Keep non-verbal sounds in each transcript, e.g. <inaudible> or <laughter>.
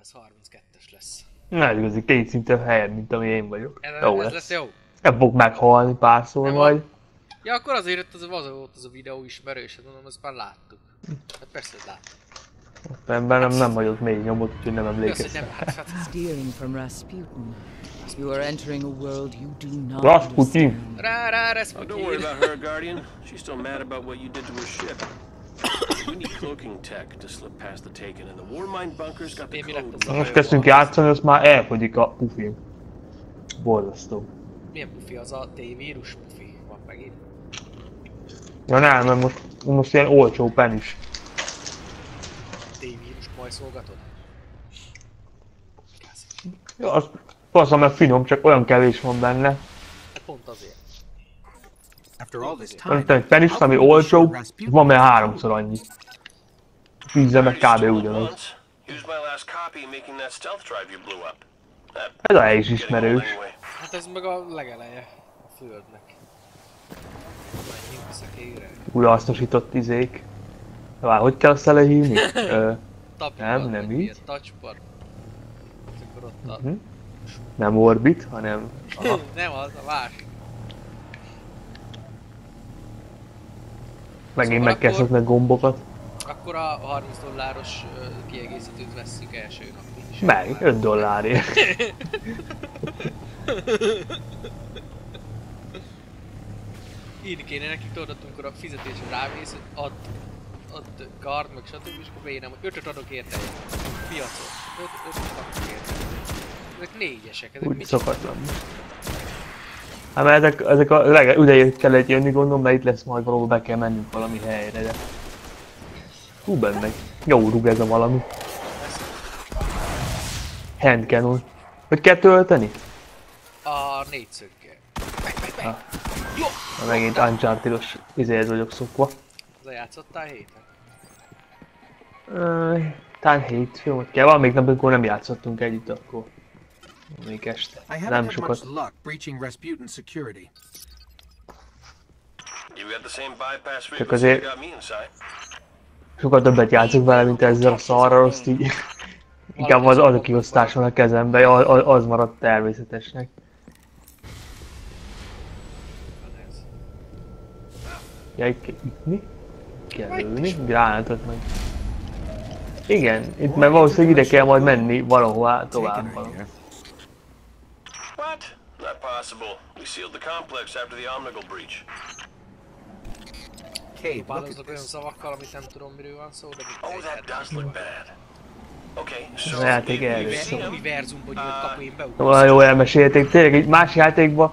ez 32-es lesz. Na, igazi két szinten helyebb, mint ami én vagyok. Ez, jó ez lesz. lesz jó. Nem fog meghalni párszor majd. Ja, akkor azért jött az, az volt az a videó ismerős, hát mondom, azt már láttuk. Hát persze, hogy láttuk. Ebben nem, nem hagyott még nyomot, úgyhogy nem emlékeztem. Hát, Stealing from Rasputin. You are entering a world you do not Rasputin. Oh, Rasputin. Most kezdtünk játszani, azt már elfogyik a pufim. Borzasztó. Milyen pufi az a T-vírus pufi? Van megint. Ja nem, mert most, most ilyen olcsó pen is. T-vírus majd szolgatod? Ja, az faszom, mert finom, csak olyan kevés van benne. Hát pont azért. After all this Van time, itt egy pen is, how ami can we be olcsó, sure Rasputin van mert háromszor annyi. Vízzel meg kb. Ugyanaz. Ez a hely is ismerős. Hát ez meg a legeleje a földnek. Menjünk a szekére. Újra hasznosított izék. Vár, hogy kell azt lehívni? <laughs> Ö, Tapipad, Nem, nem így. Mhm. nem Orbit, hanem... Aha. <laughs> nem az, a másik. Megint Szóval meg kell akkor- szokni a gombokat. Akkor a 30 dolláros kiegészítőt vesszük első is. Meg, 5 dollárért. <laughs> Írni kéne nekik tudod, amikor a fizetésre rámész, hogy add, add card, meg stb. és akkor beírnám, hogy 5 adok érte. Piacon. 5 öt adok érte. Ezek négyesek, ezek Úgy szokott lenni. Hát mert ezek, ezek a leg, ide kellett jönni gondolom, mert itt lesz majd valahol be kell mennünk valami helyre, de... Hú, benne. Jó rúg ez a valami. Hand cannon. Hogy kell tölteni? A négyszöggel. Meg, meg, meg! Na, megint Uncharted-os izéhez vagyok szokva. Azzal játszottál héten? Ö, Talán hétfő volt kell, valamelyik nap, amikor nem játszottunk együtt, akkor... Még este. I haven't Nem had sokat. much luck breaching Rasputin's security. You got the same bypass Csak azért- that got me inside. Sokkal többet játszok vele, mint ezzel a szarral, azt így... Inkább az, az a kiosztás van a kezemben, az, az- maradt természetesnek. Ja, itt, itt mi? Kell lőni? Gránátot meg. Igen, itt mert valószínűleg ide kell majd menni valahová tovább. Valahol. What? Not possible. We sealed the complex after the Omnigel breach. Cade, look at this. Oh, that hát does look bad. Okay, so játék erről szól. Olyan jó elmesélték, tényleg egy más játékban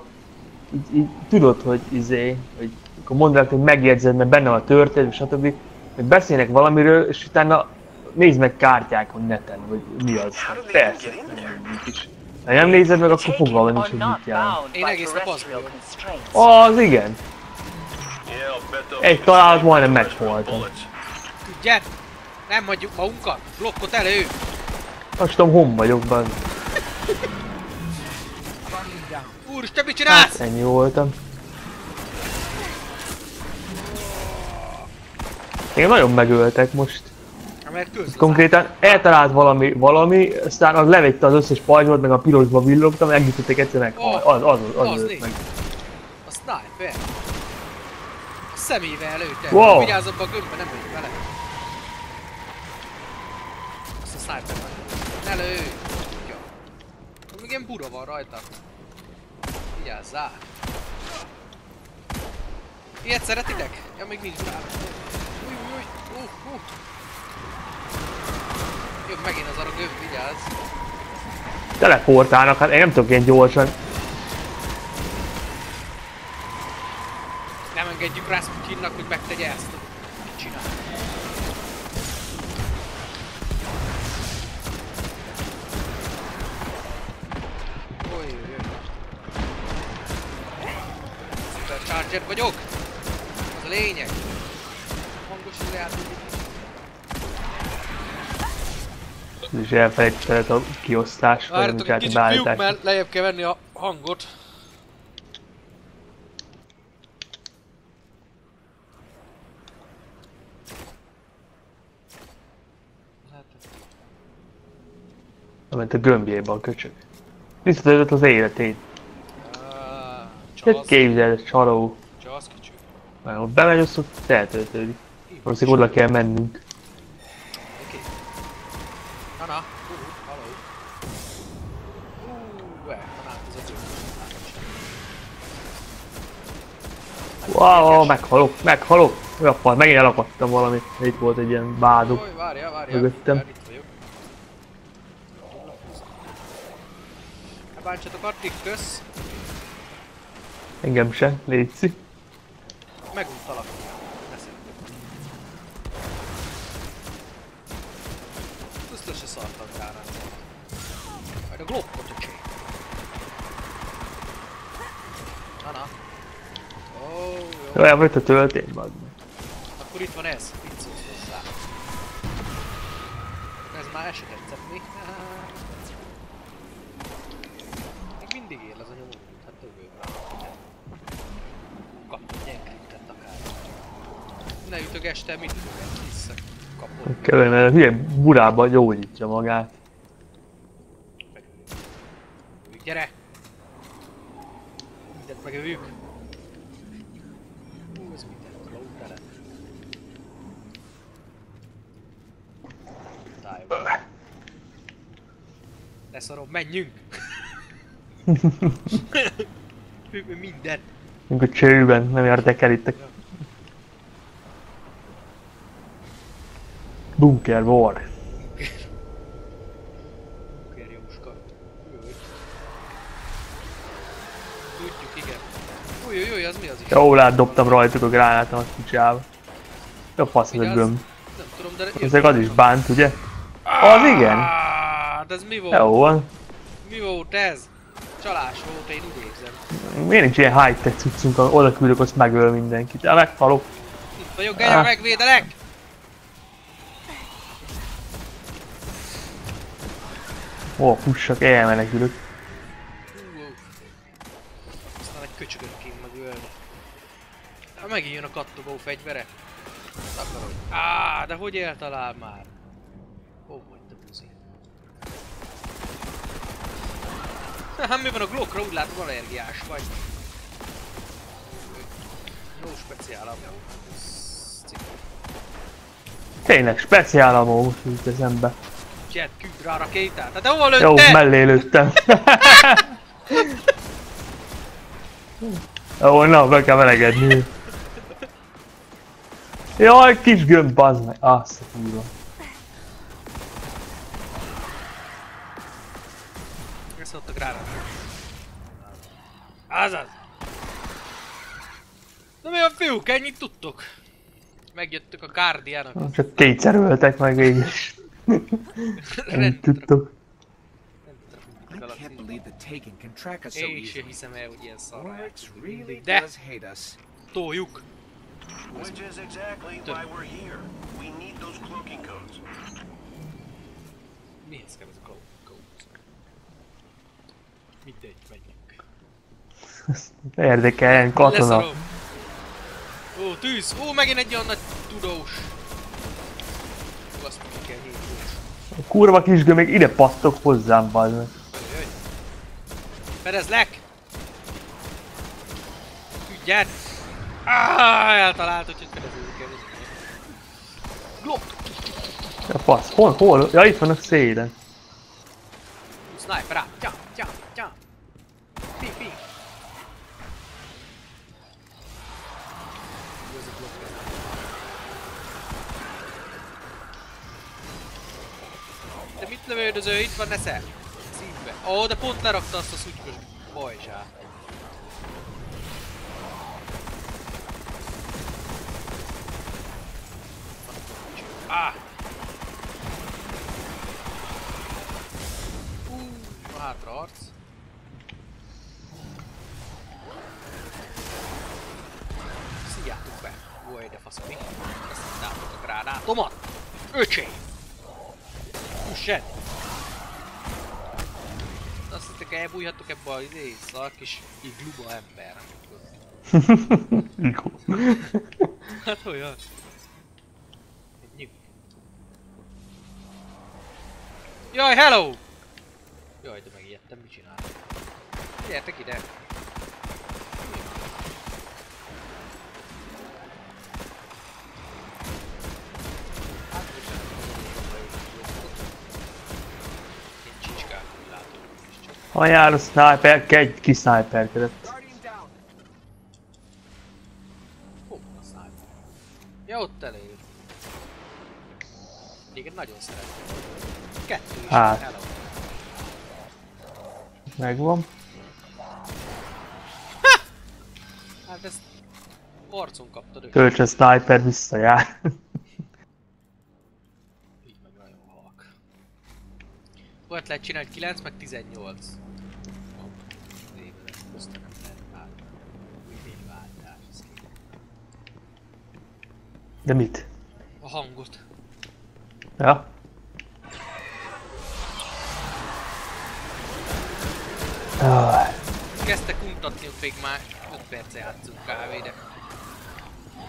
így, így tudod, hogy izé, hogy akkor mondanak, hogy megjegyzed, mert benne van a történet, stb. Hogy beszélnek valamiről, és utána nézd meg kártyákon neten, hogy mi az. Persze, get Ha nem nézed meg, akkor nincs, are hogy mit jelent. Én egész nap constraints. Az igen. Egy találat majdnem meghaltam. Tudját! Nem hagyjuk magunkat! Blokkot elő! Azt tudom, hon vagyok benne. Úr, te mit csinálsz? Hát, ennyi voltam. Én nagyon megöltek most. Mert Konkrétan eltalált valami, valami, aztán az levette az összes pajzsot, meg a pirosba villogtam, megütötték egyszer meg. Oh, Az, az, az, az, az meg. A sniper! A szemével lőtte! Wow. Vigyázz abba a gömbbe, nem lőtt vele! Azt a sniper Ne lőj! Ja. Még ilyen bura van rajta. Vigyázzál! Ilyet szeretitek? Ja, még nincs rá. Új, új, új, uh, uh. Jön megint az arra gömb, vigyázz! Teleportálnak, hát én nem tudok ilyen gyorsan. Nem engedjük Rasputinnak, hogy megtegye ezt. Mit csinál? Supercharger vagyok! Az a lényeg! Hangos játék. És elfelejtetted a kiosztás, Várjatok egy kicsit fiúk, mert lejjebb kell venni a hangot. Hát, Lement a gömbjébe a köcsög. Visszatöltött az életét. Csalsz, képzeled, csaló. csalsz köcsög. Mert ott bemegy, azt ott eltöltődik. Valószínűleg oda kell mennünk. Oké. Na na, hú, haló. Hú, e, na hát ez a cső. Wow, meghalok, meghalok. Jappal, megint elakadtam valamit. Itt volt egy ilyen báduk. Jaj, várja, várja. Mögöttem. Várj, Itt vagyok. Ne bántsatok addig, kösz. Engem se, létszi. Meguntalak. Biztos se szartak rá. Majd a gloppot a csé. Na na. Ó, jó. Olyan volt a töltény, bazd. Akkor itt van ez. Itt szólsz hozzá. Ez már se tetszett mi? Még mindig él az a nyomó, hát tövőből. Kaptam gyenkriptet akár. Ne ütögeste, mit ütöget vissza. Kapom. Kell, mert a hülye burába gyógyítja magát. Gyere! Mindent megövjük. Hú, ez mindent lóg tele. Táj. Leszarom, menjünk! Mindent! Mint a csőben, nem érdekel itt a... Bunker War. Kér Jóska. Igen. Új, új, az mi az is? Jól átdobtam rajtuk a gránátomat kicsába. A fasz ez a Vigyázz. gömb. Nem tudom, de... Ezek az is bánt, ugye? Az igen. De ez mi volt? Jó van. Mi volt ez? Csalás volt, én úgy érzem. Miért nincs ilyen high-tech cuccunk, oda küldök, azt megöl mindenkit. El meghalok. Itt vagyok, Genya, megvédelek! Ó, fussak, elmenekülök. A kattogó fegyvere. Akarod. Á, de hogy eltalál már? Hol vagy te buzi? Hát mi van a Glockra? Úgy látom allergiás vagy. No speciál amó. Tényleg, speciál amó, most jut eszembe. Jet, küld rá a rakétát. Hát de hova Jó, lőtte? mellé lőttem. <laughs> Jó, na, be kell melegedni. Jaj, kis gömb, bazd meg. Azt a kurva. Ezt adtak rá. Azaz! Na mi a fiúk, ennyit tudtok? Megjöttök a Guardianok. Csak kétszer öltek meg végül is. <laughs> Nem tudtok. I can't believe the Taken can track us so Én se easily. hiszem el, hogy ilyen szar. De- does hate us. Toljuk. Which is exactly why we're here. We need those cloaking codes. Mihez kell ez a kód? Mindegy, menjünk. <laughs> Érdekeljen, katona. Leszarom. Ó, tűz! Ó, megint egy olyan nagy tudós. Ó, azt ki kell hívni. A kurva kis gömb még ide pattok hozzám, bazd meg. Fedezlek! Ügyet! Ah, eltalált, úgyhogy fedeződik el. Glock! A fasz, hol, hol? Ja, itt van a szélen. Sniper át! Tyam, tyam, tyam! Pi, pi! Jó, ez a Glock, ez. Te mit lövődöző? Itt van Nesze! Szívbe. Ó, de pont lerakta azt a szutykos bajzsát. Ah! A hátra arc. Szíjátok be. Jaj, de fasz mi? Ezt látok a gránátomat. Öcsém! Üssen! Azt hittek elbújhattok ebbe a izé, szar kis igluba ember. <laughs> Hát olyan. Menjünk. Jaj, hello! Jaj, de megijedtem, mit csinál? Gyertek ide! Mi van? Hát, most nem Hát. Megvan. Hát ezt arcon kaptad őket. Tölts a sniper visszajár. Így meg nagyon halk. Volt lehet csinálni 9 meg 18. Évelet, közte nem lehet váltani. Új névváltás, ez kéne. De mit? A hangot. Ja? Ah, Kezdtek untatni, hogy még már 5 perce játszunk kávé, de...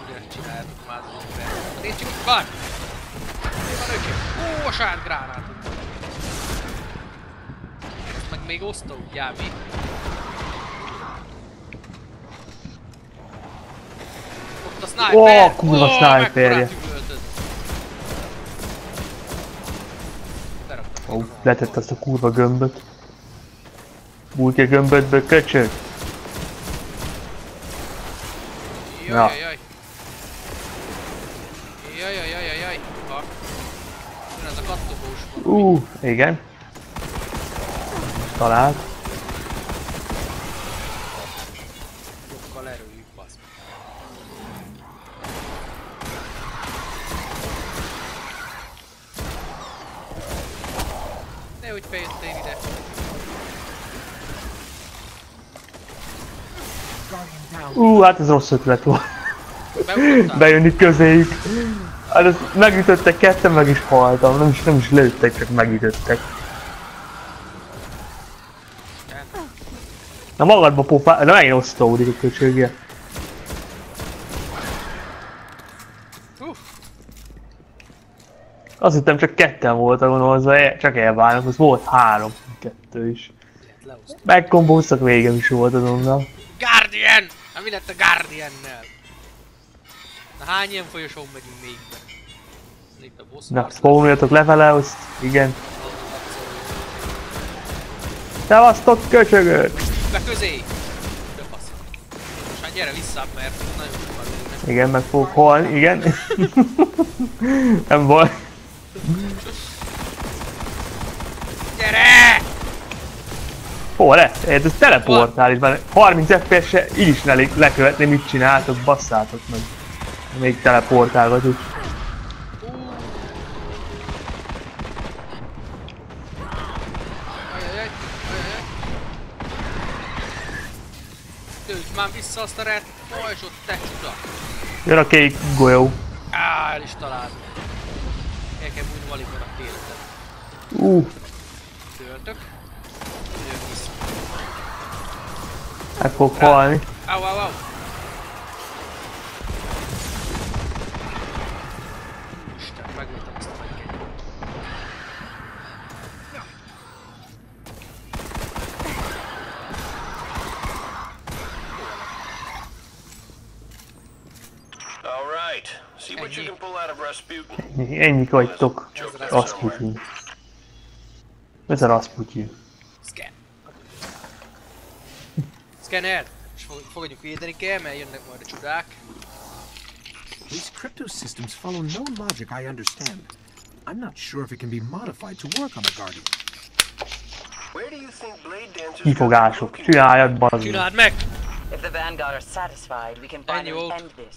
Ugyanezt csináltuk már az 5 percet. Nézd csak, van! Van öcsém? Ó, a sát gránát! Ezt meg még osztó, ugye mi? Ott a sniper! Ó, kurva Ó, sniperje. mekkorát üvöltöd. Beraktam ó, a letett azt a kurva gömböt. Bújj a gömbödből, köcsög! Na. jaj, jaj. Jaj, jaj, jaj. Jön ez a kattogós. Ú, igen. Talált. Ú, hát ez rossz ötlet volt. Bejönni közéjük. Hát ezt megütöttek ketten, meg is haltam. Nem is, nem is lőttek, csak megütöttek. Na magadba pofá... Na megint osztódik a köcsögje. Azt hittem csak ketten voltak gondolva, el- csak elválnak, az volt három, kettő is. Megkombóztak végem is volt azonnal. Guardian! Hát mi lett a Guardiannel? Na hány ilyen folyosón megyünk még be? Itt a boss Na, spawnoljatok lefele, azt igen. Szevasztok köcsögök! Be közé! De fasz. Most már gyere vissza, mert nagyon sokan lőnek. Igen, meg fogok halni, igen. <laughs> Nem baj. Gyere! Hol le? Ez teleportál is benne. 30 FPS-e így is elég lekövetni, mit csináltok, basszátok meg. Még teleportálgatok. Már vissza azt a ret, pajzsot, te csuda! Jön a kék golyó. Á, el is talált. El kell bújni valikor a életet. Ú, Töltök. You can pull out of Rasputin. Ennyi, ennyi vagytok. Rasputin. Ez a Rasputin. Scanner! És fog, fogadjuk védeni kell, mert jönnek majd a csodák. These crypto systems follow no logic I understand. I'm not sure if it can be modified to work on the Guardian. Where do you think Blade Dancers Kifogások. Csináljad, bazd. Csináld meg! If the Vanguard are satisfied, we can finally end this.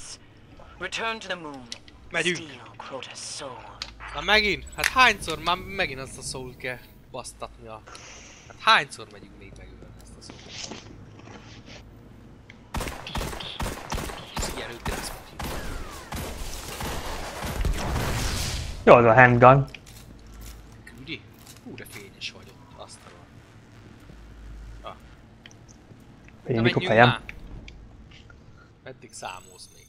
Return to the moon. Megyünk. Steal Crota's soul. Na megint? Hát hányszor már megint azt a szót kell basztatnia? Hát hányszor megyünk még megölni ezt a szót? Figyelj, ők Rasputin. Jó, az a handgun. Küldi? Hú, de fényes vagy ott, azt a rohadt. Na Fénylik a fejem. már! Meddig számolsz még?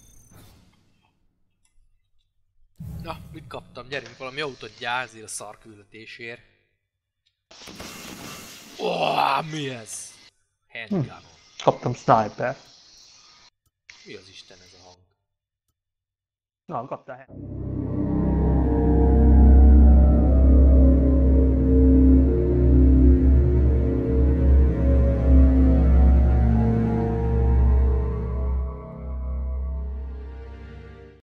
Na, mit kaptam? Gyerünk valami autót gyárzni a szar küldetésért. Oh, mi ez? Handgun. Kaptam sniper. Mi az Isten ez a hang? Na, kaptál.